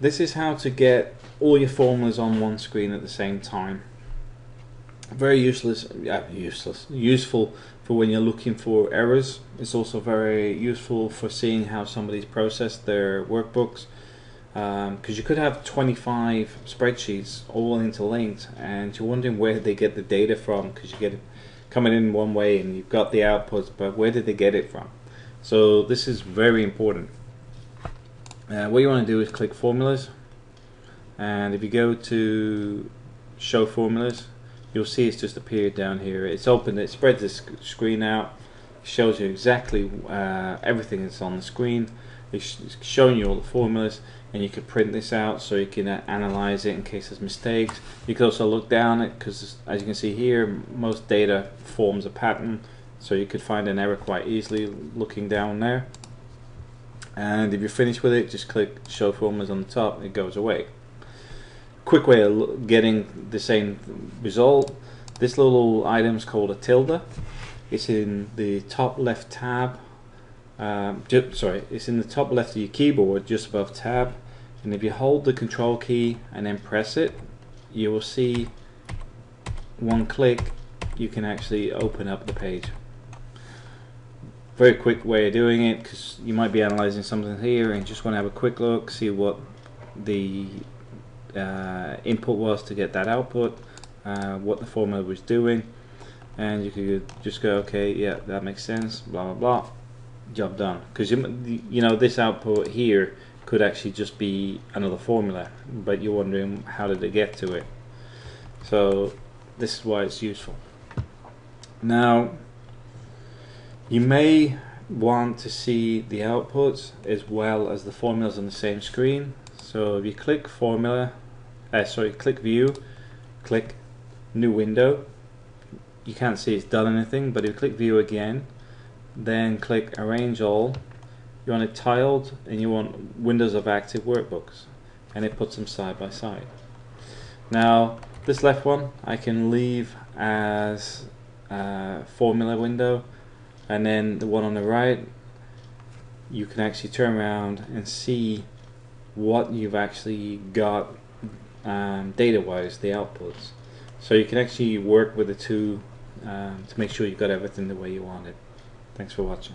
this is how to get all your formulas on one screen at the same time. Very useless, yeah, useless, useful for when you're looking for errors. It's also very useful for seeing how somebody's processed their workbooks because um, you could have 25 spreadsheets all interlinked and you're wondering where they get the data from because you get it coming in one way and you've got the outputs but where did they get it from so this is very important uh, what you want to do is click formulas and if you go to show formulas you'll see it's just appeared down here. It's open it spreads the sc screen out shows you exactly uh, everything that's on the screen. It's showing you all the formulas and you could print this out so you can uh, analyze it in case there's mistakes. You could also look down it because as you can see here most data forms a pattern so you could find an error quite easily looking down there and if you're finished with it just click show formulas on the top it goes away. Quick way of getting the same result. This little item is called a tilde. It's in the top left tab um, sorry, it's in the top left of your keyboard just above tab. And if you hold the control key and then press it you will see one click you can actually open up the page very quick way of doing it because you might be analyzing something here and just want to have a quick look see what the uh, input was to get that output uh, what the formula was doing. And you could just go okay yeah that makes sense blah blah blah. Job done. Because you, you know this output here could actually just be another formula but you're wondering how did it get to it. So this is why it's useful. Now you may want to see the outputs as well as the formulas on the same screen. So if you click formula uh, sorry click view click new window you can't see it's done anything but if you click view again then click arrange all. You want it tiled and you want windows of active workbooks and it puts them side by side. Now this left one I can leave as a formula window and then the one on the right you can actually turn around and see what you've actually got um, data wise the outputs so you can actually work with the two um, to make sure you've got everything the way you want it Thanks for watching.